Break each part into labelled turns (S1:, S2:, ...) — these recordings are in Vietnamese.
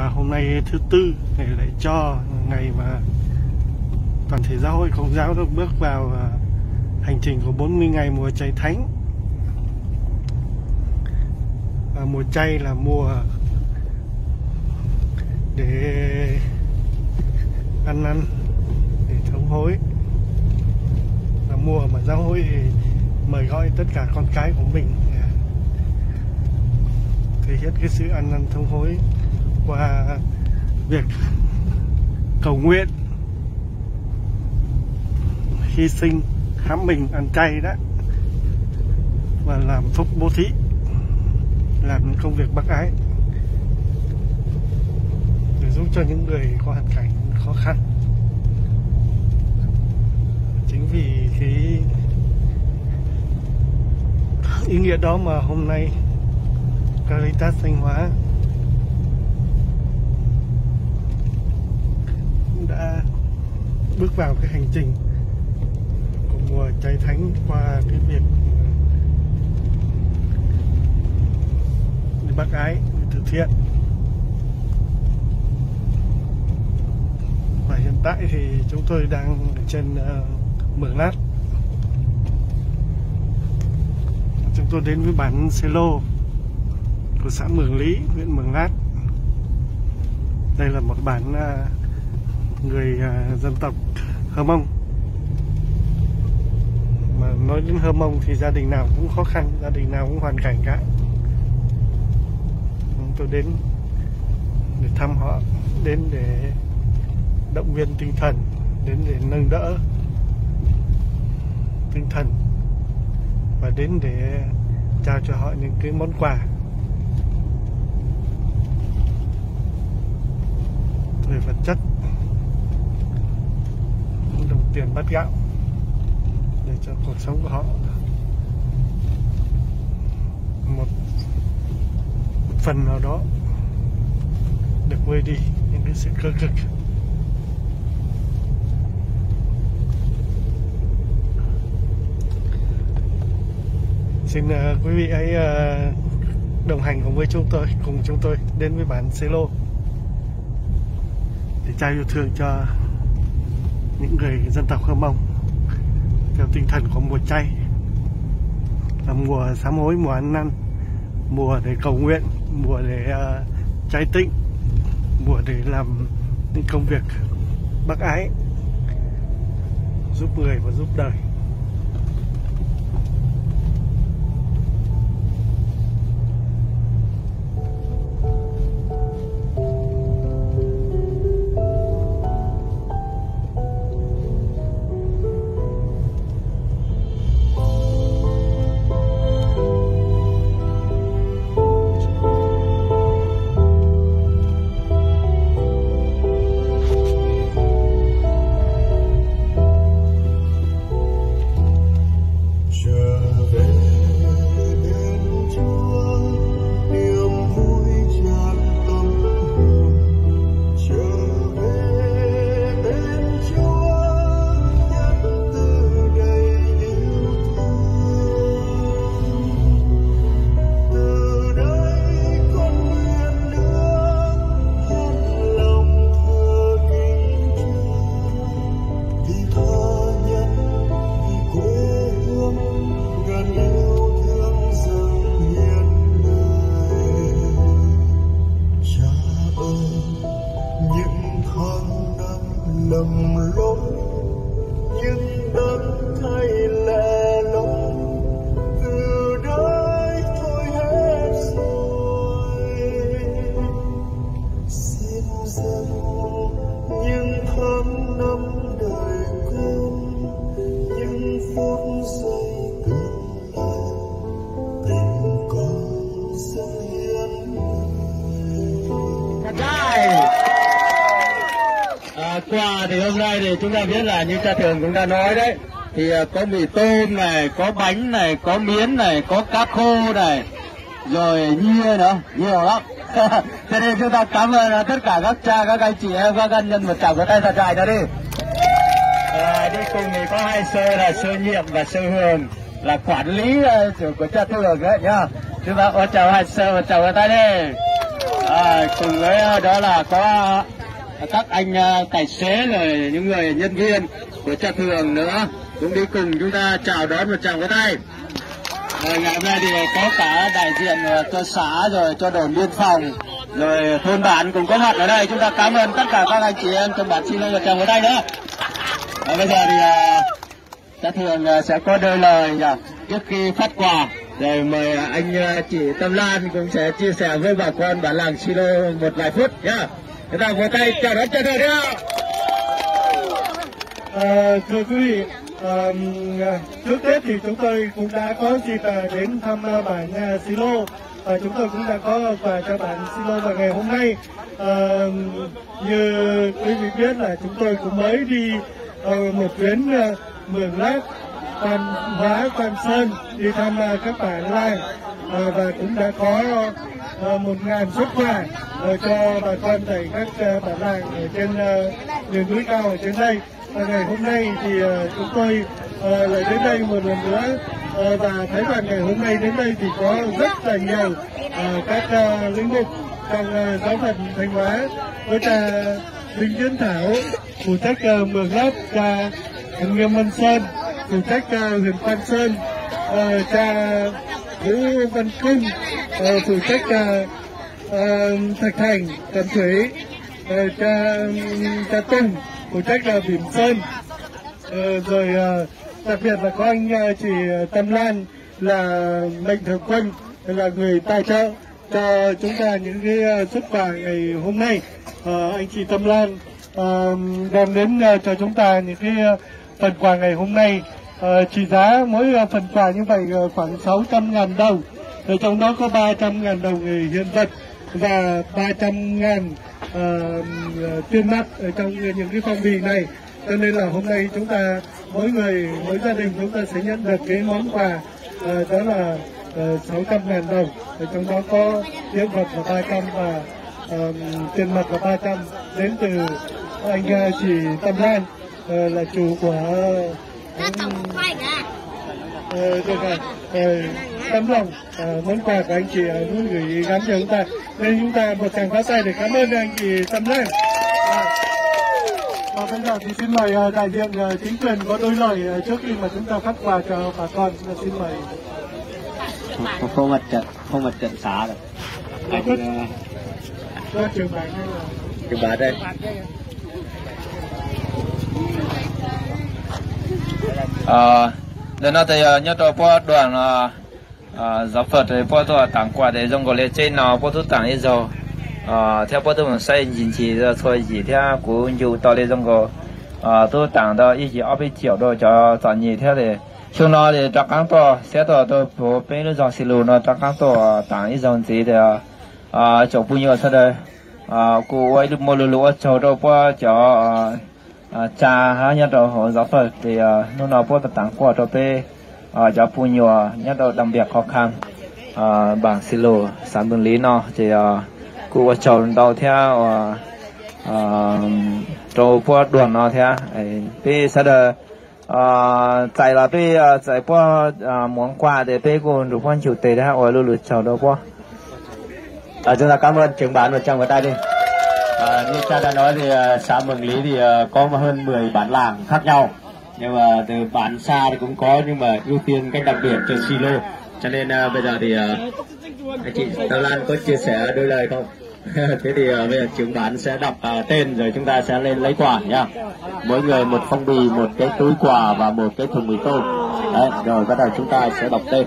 S1: và hôm nay thứ tư ngày lễ cho ngày mà toàn thể giáo hội công giáo được bước vào à, hành trình của 40 ngày mùa chay thánh. Và mùa chay là mùa để ăn năn để thống hối. Là mùa mà giáo hội mời gọi tất cả con cái của mình à, thể hiện cái sự ăn năn thống hối qua việc cầu nguyện, hy sinh, hãm mình, ăn chay đó, và làm phúc bố thí, làm những công việc bác ái, để giúp cho những người có hoàn cảnh khó khăn. Chính vì cái ý nghĩa đó mà hôm nay Caritas Thanh Hóa đã bước vào cái hành trình của mùa cháy thánh qua cái việc đi bác ái từ thiện. Và hiện tại thì chúng tôi đang trên uh, Mường Lát. Chúng tôi đến với bản Selo của xã Mường Lý, huyện Mường Lát. Đây là một bản uh, người à, dân tộc Hơ Mông. Mà nói đến Hơ Mông thì gia đình nào cũng khó khăn, gia đình nào cũng hoàn cảnh cả. Tôi đến để thăm họ, đến để động viên tinh thần, đến để nâng đỡ tinh thần, và đến để trao cho họ những cái món quà. Về vật chất tiền bát gạo để cho cuộc sống của họ một, một phần nào đó được vơi đi những cái sự cơ cực. Xin uh, quý vị hãy uh, đồng hành cùng với chúng tôi cùng chúng tôi đến với bản Selo để trao yêu thương cho những người dân tộc Hơ Mông. Theo tinh thần của mùa chay là mùa sám hối mùa ăn năn mùa để cầu nguyện mùa để ờ, uh, trái tịnh mùa để làm những công việc bác ái giúp người và giúp đời.
S2: Là như cha thường cũng đã nói đấy. Thì à, có mì tôm này có bánh này có miến này có cá khô này rồi nhiều nữa nhiều lắm. Cho nên chúng ta cảm ơn à, tất cả các cha các anh chị em các anh nhân một chào cái tay thật dài nữa đi. À, đi cùng thì có hai sơ là sơ nhiệm và sơ hường là quản lý uh, của cha thường đấy nhá. Chúng ta có chào hai sơ và chào cái tay đi. À, cùng với đó là có Ờ, các anh ờ, tài xế rồi những người nhân viên của cha thường nữa cũng đi cùng chúng ta chào đón một tràng vỗ tay. Rồi ngày hôm nay thì có cả đại diện ờ, cho xã rồi cho đồn biên phòng rồi thôn bản cũng có mặt ở đây. Chúng ta cảm ơn tất cả các anh chị em trong bản xin một tràng vỗ tay nữa. Và bây giờ thì cha thường sẽ có đôi lời trước khi phát quà, rồi mời anh chị Tâm Lan cũng sẽ chia sẻ với bà con bản làng Silo một vài phút nhá. Chúng ta vỗ tay chào đón cha thường đi
S1: À, thưa quý vị, à, trước Tết thì chúng tôi cũng đã có dịp à, đến thăm à, bản Silo. và chúng tôi cũng đã có quà cho bản Silo vào ngày hôm nay. À, như quý vị biết là chúng tôi cũng mới đi ờ, một chuyến uh, mường lát Quan Hóa, Quan Sơn đi thăm uh, các bản làng uh, và cũng đã có uh, Ờ, một ngàn xuất quà cho bà con tại các ờ, bản làng ở trên ờ, miền núi cao ở trên đây. Và ngày hôm nay thì chúng tôi lại đến đây một lần nữa và thấy rằng ngày hôm nay đến đây thì có rất là nhiều các lĩnh vực trong giáo phận Thanh Hóa với cha Đinh Tiến Thảo, phụ trách mường lớp cha Nghiêm Văn Sơn, phụ trách huyện Quan Sơn cha Vũ Văn Cung uh, phụ trách uh, uh, Thạch Thành Trần Thủy uh, cha cha Tùng phụ trách là Bỉm Sơn. Uh, rồi uh, đặc biệt là có anh uh, chị Tâm Lan là mệnh thường quân là người tài trợ cho chúng ta những cái xuất quà ngày hôm nay. Uh, anh chị Tâm Lan uh, đem đến uh, cho chúng ta những cái uh, phần quà ngày hôm nay. Uh, trị giá mỗi uh, phần quà như vậy uh, khoảng 600 ngàn đồng ở trong đó có 300.000 đồng hiện vật và 300.000 uh, ờ, tiền mặt ở trong những cái phong bì này. Cho nên là hôm nay chúng ta mỗi người mỗi gia đình chúng ta sẽ nhận được cái món quà uh, đó là ờ, uh, 600 ngàn đồng. Ở trong đó có hiện vật là 300 và uh, tiền mặt là 300 đến từ anh uh, chị Tâm Lan uh, là chủ của uh, uh, được rồi uh, tấm lòng uh, món quà của anh chị muốn gửi gắm cho chúng ta. Nên chúng ta một tràng pháo tay để cảm ơn anh chị Tâm Lan và bây giờ thì xin mời đại diện chính quyền có đôi lời trước khi mà chúng ta phát quà cho bà con. Xin mời.
S2: Không, mặt trận không mặt trận xã rồi anh uh,
S1: trường bạn hay là
S2: trường bạn đây.
S3: Ờ nên nó thì nhớ tôi qua đoàn là giáo phật thì qua tôi tặng quà để dùng cái lễ trên nào qua tôi tặng ít rồi ờ, theo qua tôi mình xây nhìn chỉ rồi thôi gì theo cũng nhiều to để dùng cái tôi tặng đó ít chỉ ở bên chiều đó cho toàn gì theo thì chúng nó thì chắc chắn to sẽ to tôi phổ bên nó dòng xì lù nó chắc chắn to tặng ít dòng gì để ờ chỗ bao nhiêu thôi đây. Ờ cô ấy được mua lúa lúa cho đâu qua cho à, cha ha nhớ đồ họ giáo phật thì à, nó nó bố tặng quà cho bé à, giáo phụ nhỏ nhớ đồ đặc biệt khó khăn. À, bảng xí lô sản bình lý nó thì à, cụ vợ chồng đầu theo à, à, trâu bố đoàn nó theo bé sẽ được à, tại là bé tại bố à, à muốn quà để bé cũng được quan chủ tế đó ở lưu lụt chào đâu bố
S2: à, chúng ta cảm ơn trưởng bản một chồng vào tay đi. À, như cha đã nói thì ờ, xã Mường Lý thì ờ, có hơn 10 bản làng khác nhau. Nhưng mà từ bản xa thì cũng có nhưng mà ưu tiên cách đặc biệt cho silo. Cho nên uh, bây giờ thì uh, anh chị Tâm Lan có chia sẻ đôi lời không? Thế thì uh, bây giờ trưởng bản sẽ đọc uh, tên rồi chúng ta sẽ lên lấy quà nhá mỗi người một phong bì một cái túi quà và một cái thùng mì tôm. Đấy rồi bắt đầu chúng ta sẽ đọc tên.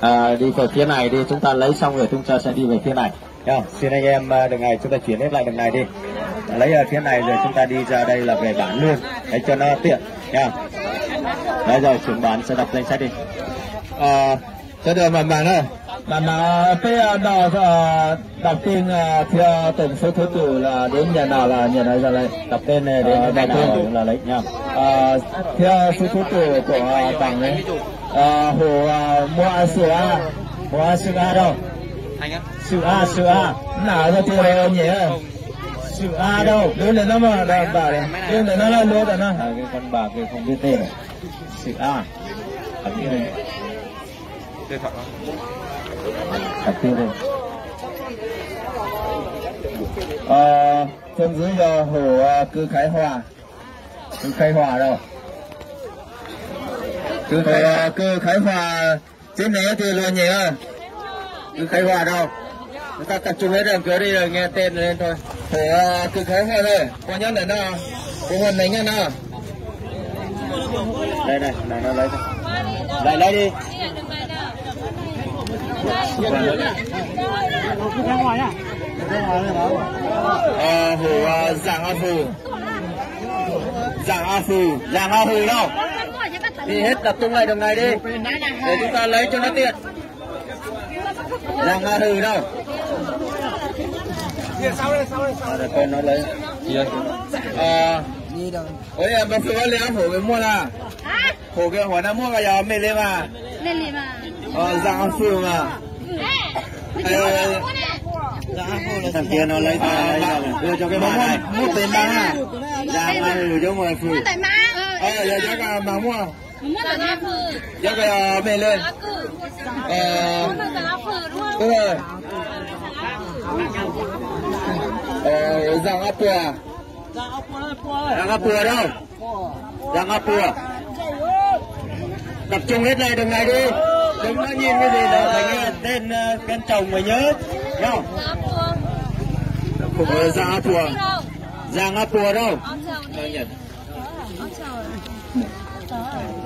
S2: À, đi về phía này đi chúng ta lấy xong rồi chúng ta sẽ đi về phía này. Yeah, xin anh em đường này chúng ta chuyển hết lại đường này đi. Lấy ở phía này rồi chúng ta đi ra đây là về bản luôn. Để cho nó tiện nha. Yeah. đấy rồi trưởng bản sẽ đọc danh sách đi.
S3: À, thế được mà bạn ơi. Mà mà bây đọc đọc tên theo tổng số thứ tự là đến nhà nào là nhà nào ra đây
S2: đọc tên này đến nhà nào là lấy nha.
S3: À, theo số thứ tự của bảng ấy. À, hồ mua sữa mua sữa đâu sự A sự A. Nào ra tiêu rồi nhỉ? Sự A đâu? Đứa này nó mà đào bà này. Đứa này nó là lúa rồi nó.
S2: Cái con bà kia không biết tên này sự A. Ở kia này. Đặt tiêu đây Ờ, trên dưới là hồ à, cư Khải Hòa. Cư Khải Hòa đâu? Cư Khải, à, cư Khải Hòa. Trên này thì luôn nhỉ cư Khải Hòa đâu chúng ta tập trung hết rồi cứ đi rồi nghe tên lên thôi. Hồ à, cư Khải thôi đây có nhất đến nào có hình này nghe nào đây này này nó lấy lại lấy đi. Ờ hồ giảng ờ, a phù giảng a phù giảng a phù đâu? Đi hết tập trung lại đường này đi. Để chúng ta lấy cho nó tiện. Giảng a phù đâu? À, con nó lấy. À, ôi em bác phụ lấy hồ cái mua là hồ cái hồ nó mua cái giờ? Mình lên mà.
S4: Lên liền mà.
S2: Ờ giảng a phù mà. Ờ, thằng kia nó lấy tay lấy đưa cho cái bà này. Mua tiền bà ha giảng a phù cho người phù ờ giờ cho cái bà mua. Cho cái mình lên ờ
S4: không?
S2: Đúng rồi. Ờ giang áp pua giang áp pua đâu? Giang áp pua tập trung hết này đường này đi. Đừng có nhìn cái gì đâu phải nghe tên ờ, tên chồng mà nhớ.
S4: Giá phừ
S2: phục ở giang áp pua
S4: đâu
S2: giang áp pua đâu?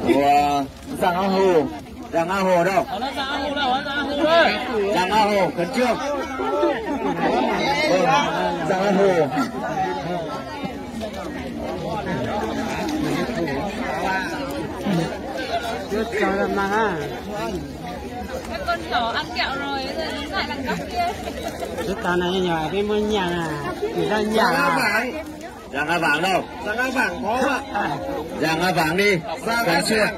S2: Của giang áp hồ. Giang áp hồ đâu? Giang áp hồ khẩn trương giang áp hồ.
S4: Các con nhỏ ăn kẹo rồi giờ đứng lại đằng góc kia.
S5: Chúng ta này nhỏ cái môn nhà à, người ta nhà à.
S2: Vàng Giang Á Vàng đâu? Giang Á Vàng có ạ? Giang Á Vàng đi. Giang Á Xuyên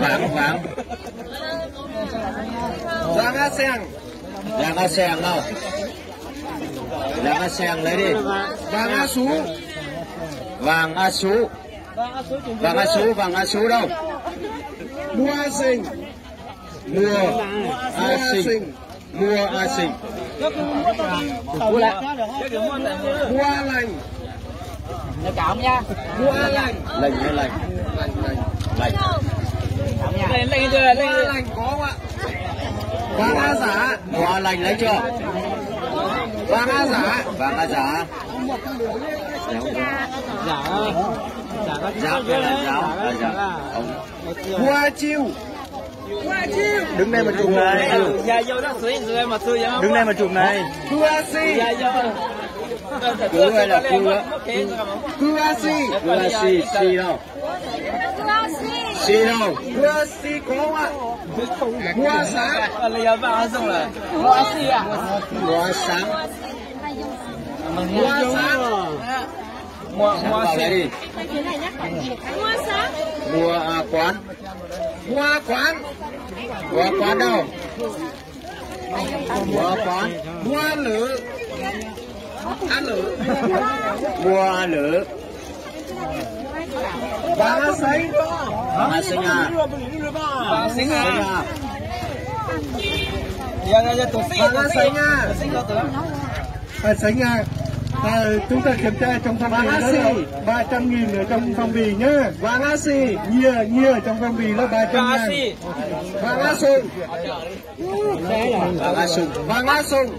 S2: Vàng Vàng Giang Á Seng. Giang Á Seng đâu Giang Á Seng lấy đi. Vàng Á Sú Vàng Á Sú Vàng Á Sú Vàng Á Sú đâu? Mua A Sinh Mua A Sinh Mua A Sinh Mua lành.
S5: Cảm nha.
S2: mua lành. Lành hay lành. Lành lành lành.
S5: Chưa lên.
S2: hoa lành có không ạ? Vàng á giả. Hoa lành lấy chưa vàng á giả vàng á giả
S5: Dạ. Dạ
S2: dạ cái là giáo là dạ hoa chiêu. Đứng đây mà chụp này.
S5: Dạ vô đó suy rồi mà suy vậy.
S2: đứng đây mà chụp này. Hoa si.
S5: Dạ vô.
S2: cứ hay là cứ á cứ a si. Cứ a si si đâu đâu? Cứ a si có không ạ? Hoa sáng.
S5: Bây giờ ba xong rồi. Hoa si à?
S2: hoa sáng. Hoa sáng.
S5: Mua
S2: Sáng
S5: mua si.
S2: đi.
S4: Mua sáng.
S2: Mua à, quán. Hoa quán. Hoa quán đâu? Hoa quán. Hoa lử. Ăn lử. Mua lử vàng á xanh vàng á xanh
S5: Dạ dạ dạ tổ
S2: à
S1: à, chúng ta kiểm tra trong phong bì đó là 300 nghìn ở trong phong bì nhá
S2: vàng á xì
S1: Nhìa, nhìa trong phong bì là 300
S5: Ba
S1: ngàn
S5: si.
S2: vàng á sùng vàng á sùng vàng á sùng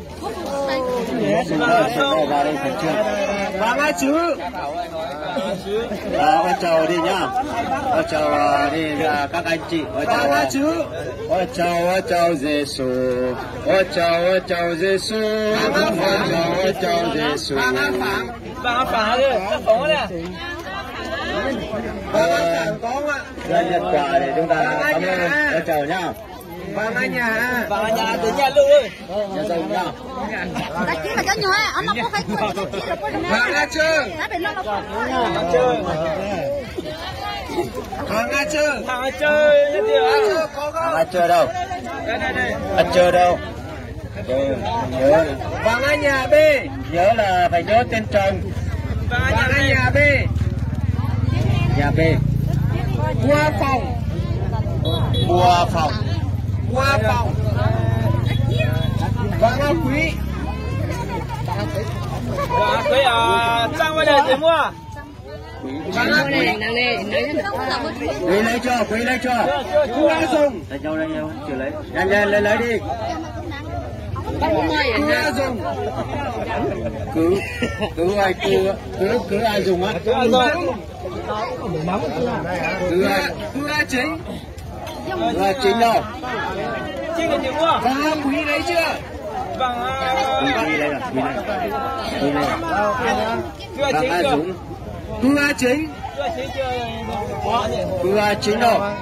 S2: vào đây khẩn vàng á chứ đó con chào đi nhá con chào à, đi à, các anh chị con chào con chào con chào Giêsu con chào con chào Giêsu con chào con chào Giêsu
S5: Ba phá đi. Phóng đi.
S2: vàng á phẳng có ạ đây nhận quà để chúng ta cảm ơn con chào nhá vàng á nhà
S5: Và nhà từ nhà luôn ơi.
S2: nhà rồng nhá
S4: ta chỉ là cho nhỏ ông mà có phải quên cái chỉ là quên
S2: vàng á chứ
S4: đã bị nó nó
S5: Chơi.
S2: vàng á chứ
S5: Thằng chơi như thế à?
S2: Vàng chơi đâu? Chơi đâu? Nhớ. Nhà B. Nhớ là phải nhớ tên chồng.
S5: Nhà
S2: nhà B. Nhà B. Hoa phòng. Hoa phòng. Hoa phòng. Vàng ở quý.
S6: Quý à, Trang quay lại tiền mua.
S2: Quý lấy cho, quý lấy cho. Chú ăn dùng. Lấy nhau, lấy nhau, chưa lấy. Nhanh lên, lấy lấy đi. Cứ ai dùng. Cứ, cứ ai cứ, cứ, cứ ai dùng á.
S6: Cứ ăn rồi.
S2: Cứ ai, cứ ai chính. Cứ ai chính đâu.
S6: Chính là
S2: quý lấy chưa?
S6: Vâng,
S2: Quý
S6: à,
S2: quý đây là, quý đây. Quý đây.
S6: cứ ai
S2: Và
S6: chính
S2: ai
S6: chưa?
S2: Cứ ai chính.
S6: Cứ ai chính chưa?
S2: Ai chính đâu. Ai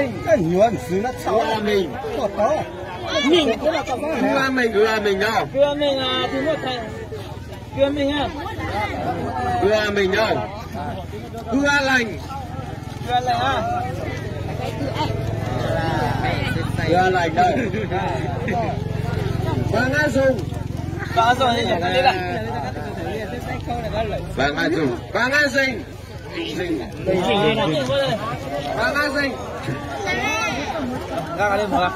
S2: mình. Cứ ai mình.
S5: Mình
S2: Cứ ai mình, cứ ai mình đâu.
S6: Ăn mình à, mua thầy. Cứ ăn mình à.
S2: Cứ ai mình đâu. Cứ ai lành.
S6: Cứ ăn lại à.
S2: Cứ ai lành đâu. Và ai dùng.
S6: Có rồi thì nhận lấy
S2: dùng. Vâng ai sinh. Sinh. Vâng ai.
S6: Ra cái lên mở.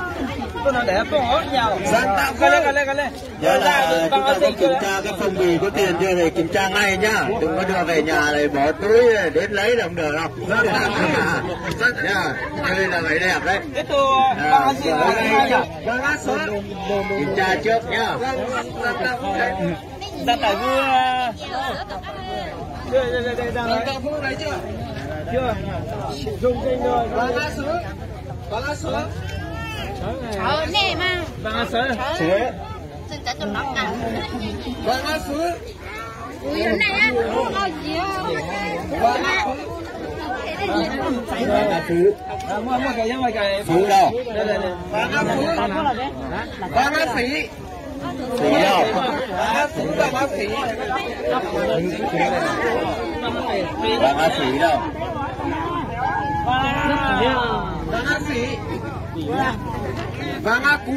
S6: Tôi nói để bỏ nhau.
S2: Giang tạo
S6: Cái lên cái lên cái lên.
S2: Nhớ là
S6: Ra
S2: chúng ta có kiểm tra cái phong bì có tiền chưa thì kiểm tra ngay nhá. Đừng có đưa về nhà rồi bỏ túi đến lấy là không được đâu. Rất là rất nha. Đây là vậy đẹp đấy.
S6: Cái tôi bằng cái gì là hai nhỉ?
S2: Vâng á số. Kiểm tra trước nhá.
S6: Ra tại vui. Đây đây đây đây đang đấy.
S2: lấy chưa?
S6: Chưa. Dùng kênh rồi.
S2: Vâng á số. Vâng á số.
S4: Ờ, nè mà.
S6: Cái sợi.
S2: Chế.
S4: Xin trả cho nó cả.
S2: Vâng á số.
S4: Ui, nay á, có gì đâu.
S2: Vâng á số. Vâng á số.
S6: À, mua mua cái mua cái.
S2: Phú đâu?
S6: Đây đây đây.
S2: Vâng á phú. Vâng á phí. Phí đâu? Vâng vâng á phí. Vâng đâu? Vâng. Vâng á cú.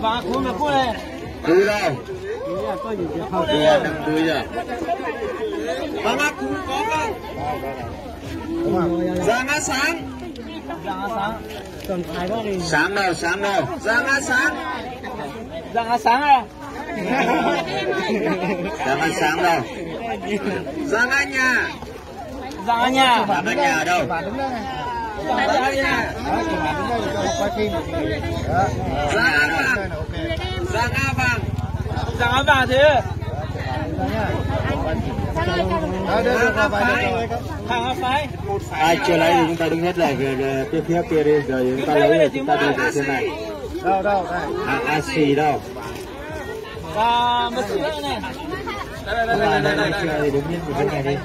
S6: Và cũng là cô này.
S2: Cú đâu? Cú đằng đuôi rồi. Vâng á cú có không? Giang á sáng.
S6: Sáng.
S2: Sáng đâu? Sáng đâu? Giang á sáng.
S6: Giang sáng à.
S2: Giang á sáng đâu? Giang á nhà.
S6: Giang nhà.
S2: Giang á nhà đâu?
S6: Giang
S2: á vàng. Giang á vàng.
S6: Thế.
S2: Ai chưa lấy thì chúng ta đứng hết lại về, phía phía kia đi rồi chúng ta lấy rồi chúng ta đi về trên này.
S1: đâu đâu đây
S2: À, à xì đâu?
S6: Và một nữa này. Đây đây
S2: Đây,
S6: đây đây
S2: đây,
S6: đây.
S2: chưa thì đứng lên từ bên này đi.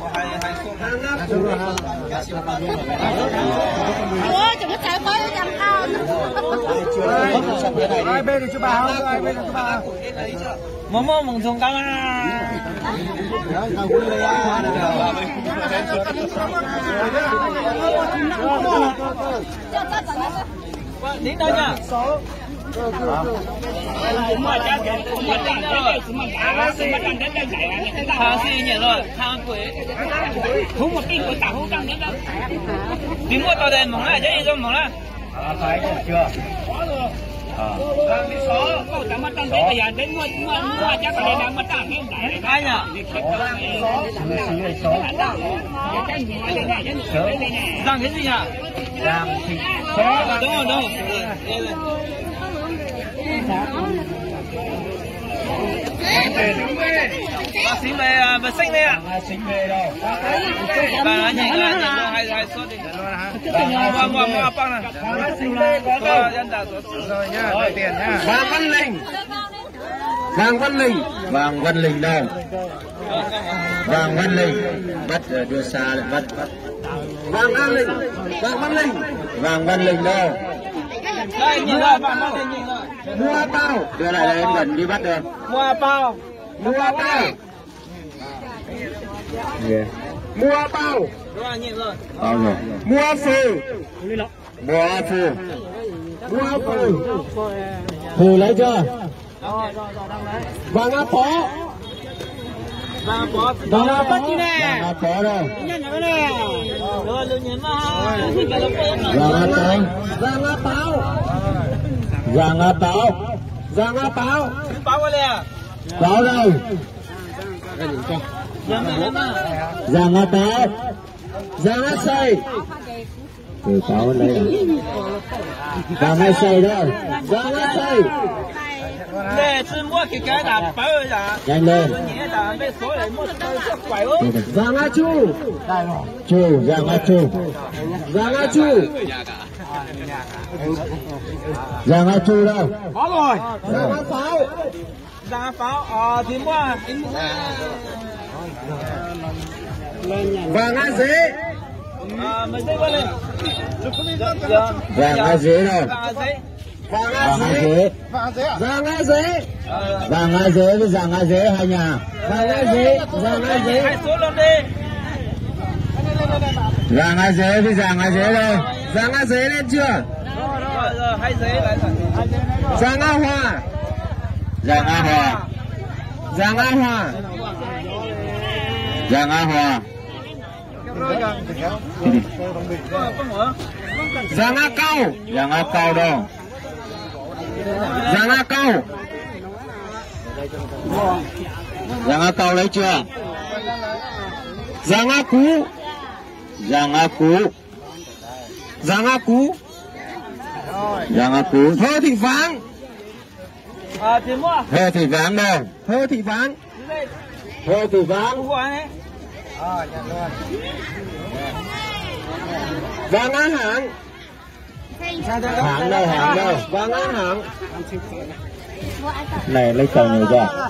S4: Ủa, chúng nó chạy tới dầm con.
S1: hai bên thì chú bà không hai bên thì chú bà
S6: Mò mò căng à. Đến đâu nhá? Tháng xì nhỉ rồi, tháng quế. Không một tin của tao không căng nữa đâu. Đi mua tao đây mong lại chứ đi mong lại.
S2: Phải chưa?
S6: Ai nhỉ? Rằng cái gì nhỉ?
S2: Giang thì
S6: Đúng rồi, đúng rồi. Bác sĩ về về xanh đây ạ.
S2: xính về đâu?
S6: Bà nhìn là nhìn lo hay hay suốt đi. Mua mua mua số.
S1: rồi tiền
S2: Vàng Văn Linh. Vàng Văn Linh. Vàng Văn Linh đâu? Vàng Văn Linh. Bắt đưa xa lại bắt bắt. Vàng Văn Linh. Vàng Văn Linh. Vàng Văn Linh đâu?
S6: Đây nhìn rồi, bạn bạn đây nhìn rồi.
S2: Mua bao. Đưa lại đây em gần đi bắt được.
S6: Mua bao.
S2: Mua bao. Yeah. Mua bao. Bao rồi. Mua phù. Mua phù. Mua phù. Phù lấy chưa? Vàng á phó.
S6: Và có
S2: Vàng á phó. Vàng á phó đâu? Vàng á phó. Vàng á pháo. Vàng á pháo.
S5: Giang báo.
S6: Báo qua liền.
S5: Báo đâu? Giang á báo. Giang á xây. Từ báo đây? Giang á xây đâu? Giang á xây. Nhanh lên. Giang á chu. Chu, Giang á chu. Giang á chu. Giang á chu đâu?
S6: Có rồi.
S5: Giang á pháo.
S6: Giang pháo. Ờ, thì mua.
S5: Vàng á dế.
S6: Ờ, qua lên.
S5: Vàng á dế đâu?
S6: Vàng giấy.
S5: dế. Vàng á dế. Vàng á dế với vàng á dế hai nhà. Vàng á dế, vàng á dế.
S6: Hai số luôn đi.
S5: Vàng ai dế bây giờ á dế đâu? Vàng ai dế lên chưa?
S6: Rồi, rồi, hai giấy lại rồi.
S5: Giang Hòa. Giang Á Hòa. Giang Á Hòa. Giang Á Hòa. Giang Á Cao. Giang Á Cao đâu? Giang Á Cao. Giang Á Cao lấy chưa? Giang Á Cú. Giang Á Cú. Giang Á Cú. Giang Á Cú. Hơ Thị Váng.
S6: Ờ, thì mua.
S5: Hơ Thị Váng đâu? Hơ Thị Váng. Hơ Thị Váng. Vàng Á Hạng. Hạng đâu, hạng đâu. Vàng Á Hạng. Này lấy chồng rồi chưa?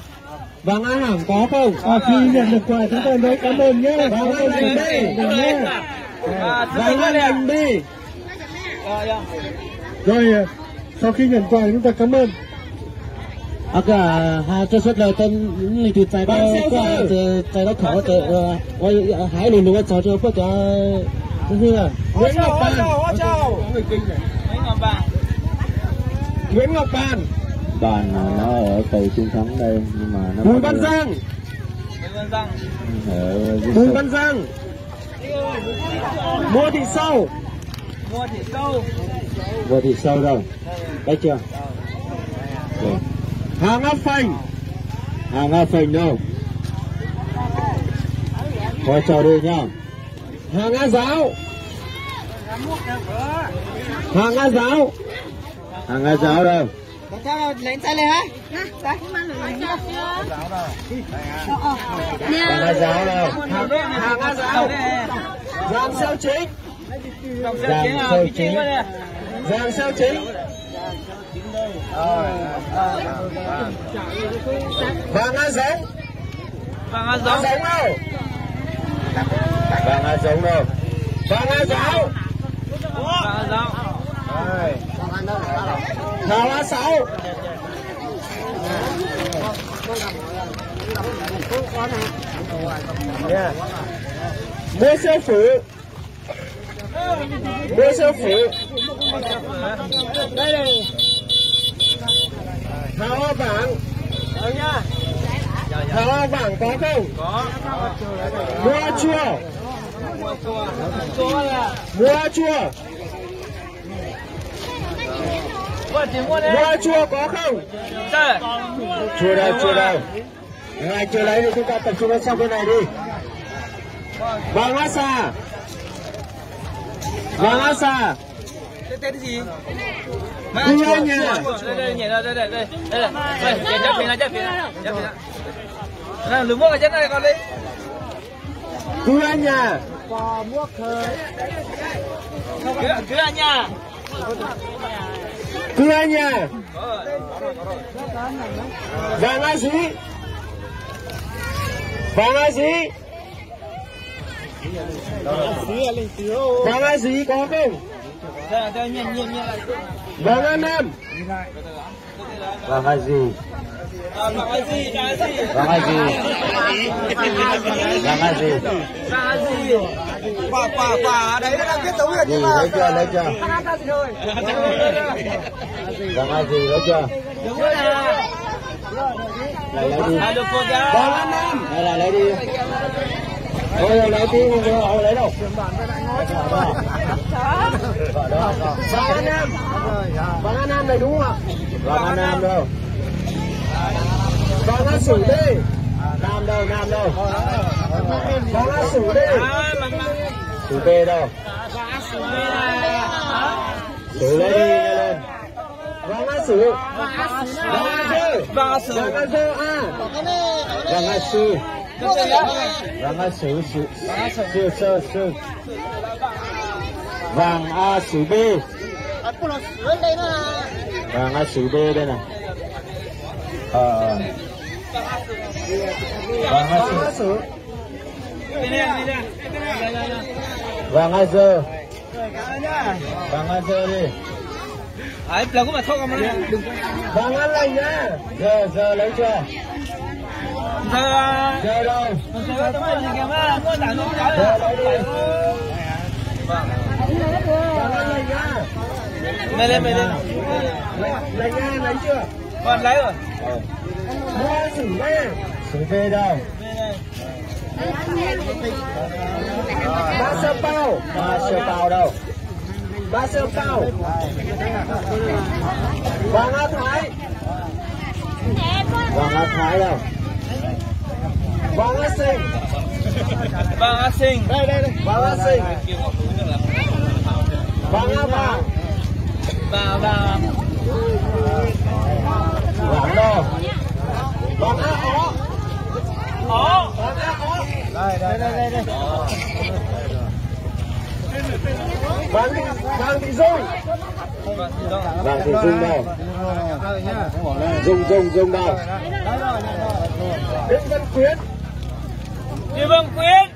S5: Vàng anh Hằng có không? À, khi nhận được quà chúng tôi mới cảm ơn nhé. Vàng A Hằng đi. Vàng A Hằng đi.
S6: Rồi
S1: à, sau khi nhận quà chúng ta cảm ơn.
S7: 아까 하저 설레던 니들 자이바 과 자이바 커터 와 하이리 누가
S6: 저저 버저 Nguyễn Ngọc Ban Nguyễn Ngọc Ban
S5: Nguyễn Ngọc Ban
S2: Bàn. nó ở từ Trung Thắng đây nhưng mà nó
S5: Bùi Văn Giang.
S2: Dưới
S5: Bùi. Văn Giang. Mua Thị Sâu.
S6: Mua thì sâu.
S2: vô thì sâu đâu đấy chưa Rồi.
S5: Hàng Á Phành.
S2: hàng Nga Phình đâu thôi cho đi nhá
S5: Hàng Á Giáo. Hàng Á Giáo.
S2: hàng Nga giáo đâu hàng Nga giáo đâu
S5: Hàng, Á Giáo. Giang Seo Chính.
S2: Giang sâu
S6: cái
S2: chính.
S6: đây.
S5: Giang Seo Chính. Vàng Á Giống.
S6: Vàng Á
S5: Á
S6: giống.
S5: Giống đâu?
S2: vàng Nga giống đâu
S5: Vàng Á Giáo.
S6: Vàng Á giống.
S5: Thảo Á Sáu. Mua siêu phủ. Mua siêu phủ.
S6: Đây này
S5: Thảo Á Vàng.
S6: Ờ nha.
S5: Thảo Á Vàng có không?
S6: Có.
S5: Mua chua.
S6: Mua chua.
S5: Mua chua.
S6: Mua
S5: chua có không?
S6: Đây.
S5: Chua đâu, chua đâu. Ai chưa lấy thì chúng ta tập trung vào sang bên này đi. Vàng Á Sa. Vàng Á Sa.
S6: Tên tên gì?
S5: Đi ra nhà.
S6: Đây đây ra đây đây đây. Đây đây. Đây, nhảy ra phía này, ra phía này. Ra phía này. Này, lùm mua cái chân này con đi.
S5: Cứ ra nhà.
S6: Cứ ra nhà.
S5: Cứ ra nhà. Vàng Bang Dĩ. Bang Á Bang Vàng Á Dĩ có không?
S6: Đây đây nhìn nhìn nhìn lại.
S5: Vàng Á
S2: gì
S6: vàng gì? Vàng gì?
S2: vàng gì vàng gì
S6: Quả quả quả đấy nó đang viết dấu hiệu
S2: gì lấy chưa lấy chưa vàng ai gì lấy chưa
S6: Đúng rồi
S2: lấy đi
S6: ba được
S2: đây là lấy đi
S5: Thôi lấy đi, không lấy đâu. Vàng anh em Vàng anh em này đúng không ạ?
S2: vàng anh em đâu
S5: vàng A Sử đi. Nam đâu Nam đâu? Vàng A Sử đi. Sử B đâu? Sử lên đi. nghe lên vàng A Sử vàng A vàng A Sử vàng A Sử A vàng A Sử vàng A Sử Sử vàng A Sử B vàng A Sử B đây này. Ờ vàng A Sử vàng A Dơ vàng A Dơ đi
S6: Ấy, là cũng mà thôi mà
S5: vàng A Lành nhá. Giờ giờ lấy chưa?
S6: Giờ
S5: giờ đâu?
S6: Giờ cái
S5: giờ lấy đi? Vàng A Lành nhá
S6: Mày lên mày lên
S5: Lành nhá lấy chưa?
S6: Còn lấy rồi
S5: mua sử đây sử về đâu? Ba sơ bao. Ba sơ bao đâu? Ba sơ bao. Vàng a thái. Vàng a thái đâu? Vàng a sinh.
S6: Vâng, A Sinh.
S5: Đây đây đây. Vàng a sinh. Vàng a vàng
S6: Và, và
S5: vàng đâu vàng a ó
S6: Ó
S5: vàng a ó đây đây đây đây đây vàng thị vàng thị dung vàng thị đâu dung dung dung đâu đinh văn quyến
S6: Đi Văn Quyến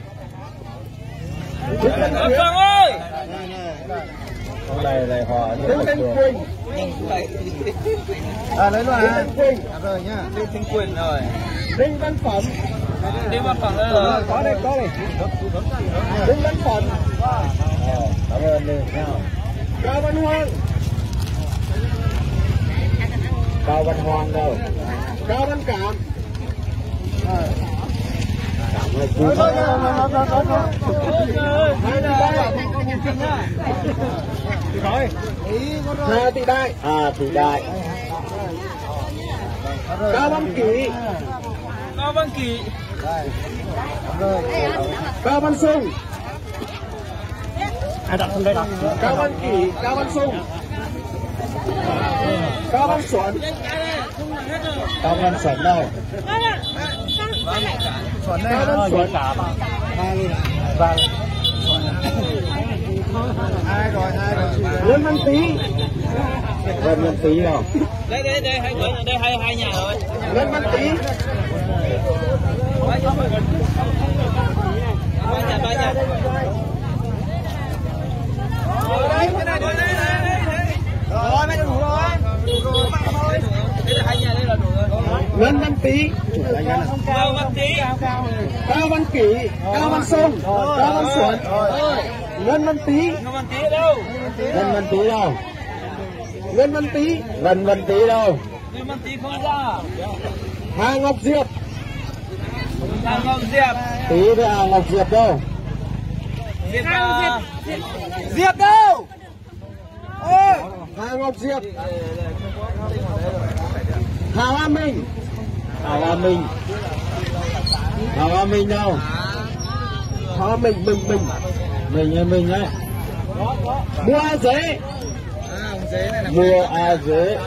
S5: đinh văn
S6: Quyến.
S5: quyến
S6: Văn Quyến.
S5: Hôm nay này họ đinh văn quỳnh. À lấy luôn đinh văn quỳnh. Rồi nhá.
S6: Đi Thanh Quyền rồi.
S5: Đinh văn phẩm.
S6: Đi văn phòng đây rồi.
S5: Có đây có đây. Đinh văn phẩm. Cảm ơn đi cao văn hoang cao văn hoang đâu? Cao văn cảm cảm ơn chú hai Hà Thị Đại Hà Thị Đại Cao Văn Kỷ
S6: Cao Văn Kỳ
S5: Cao Văn Sung anh đặt thằng đây đặt Cao Văn Kỷ Cao Văn Sung Cao Văn Xuân Cao Văn Xuân đâu Cao Văn Xuân Vâng. Ai rồi ai rồi Nguyễn Văn Tý Nguyễn Văn Tý đâu
S6: Đây, đây, đây, hai người, đây hai, hai nhà rồi.
S5: Nguyễn Văn Tý
S6: Ba nhà, ba nhà. Đây, đây, đây Rồi, mấy đủ rồi Đây là hai nhà, đây là đủ rồi
S5: Nguyễn Văn Tý.
S6: Cao Văn Tý.
S5: Cao Văn Kỷ Cao Văn Sông Cao Văn Xuân Nguyễn Văn Tý.
S6: Cao Văn Tý đâu?
S5: Nguyễn Văn Tý đâu? Nguyễn Văn Tý. Nguyễn Văn Tý đâu?
S6: Nguyễn Văn Tý không ra.
S5: Hà Ngọc Diệp.
S6: Thằng Ngọc Diệp.
S5: Tý với Hà Ngọc Diệp đâu?
S6: Diệp à, Diệp. Đâu?
S5: Hà Ngọc Diệp Hà Hoa Minh. Hà Hoa Minh. Hà Hoa Minh đâu? Hà Hoa Minh Minh Minh. Mình ơi Minh ấy Mua A Dế. Mua A Dế.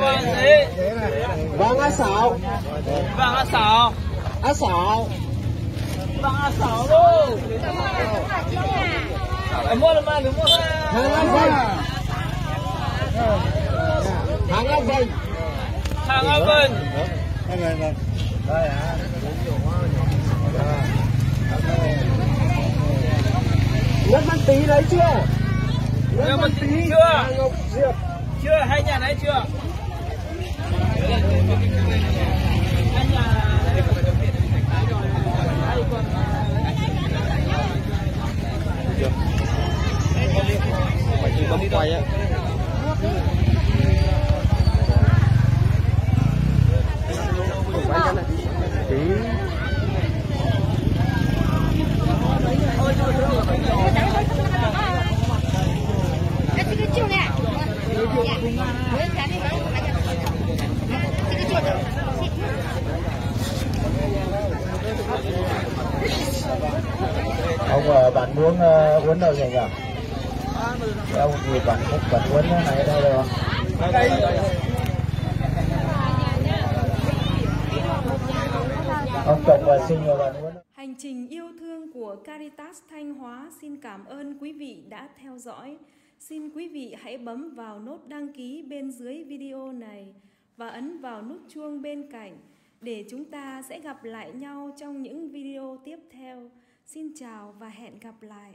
S6: Vâng, thế
S5: Vàng A Xảo
S6: Vâng, A Sảo.
S5: A Xảo
S6: Vâng, A Sảo đâu? Ở mua được mà, đừng mua
S5: Hàng A Vinh. Hàng A Vinh
S6: Hàng A Vân
S5: Nguyễn Văn Tý lấy chưa
S6: Nguyễn Văn Tý chưa?
S5: Hà Ngọc Diệp
S6: Chưa, hai nhà đấy chưa? Hai nhà
S8: 这
S9: gì quản quản uốn này đây rồi ông chồng và sinh và bạn uốn
S10: Hành trình yêu thương của Caritas Thanh Hóa xin cảm ơn quý vị đã theo dõi. Xin quý vị hãy bấm vào nút đăng ký bên dưới video này và ấn vào nút chuông bên cạnh để chúng ta sẽ gặp lại nhau trong những video tiếp theo. Xin chào và hẹn gặp lại.